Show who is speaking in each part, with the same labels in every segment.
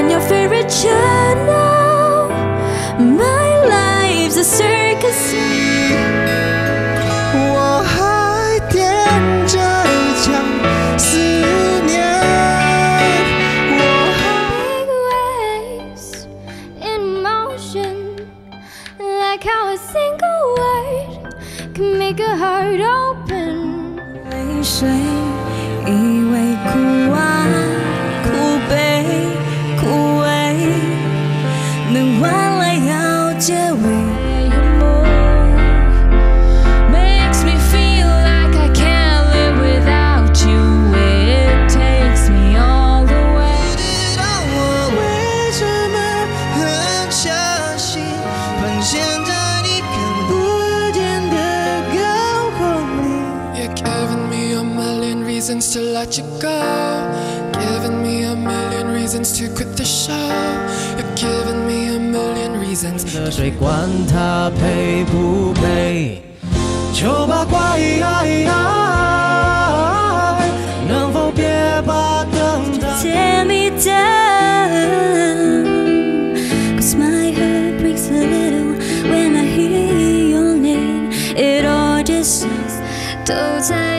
Speaker 1: on your favorite channel. My life's a
Speaker 2: circus. 我还惦着一腔思念。我还 waves in motion, like how a single
Speaker 3: word can make a heart open. reasons to let you go. Giving me a million reasons to quit the show. You're giving me a million reasons.
Speaker 2: 的谁管他配不配？就把怪能否别把等待？
Speaker 4: Tear me down. Cause my heart breaks a little when I hear your name. It all just 都在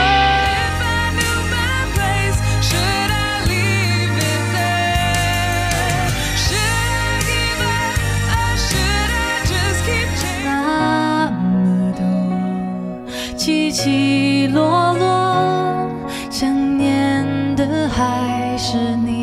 Speaker 4: 起落落，想念的还是你。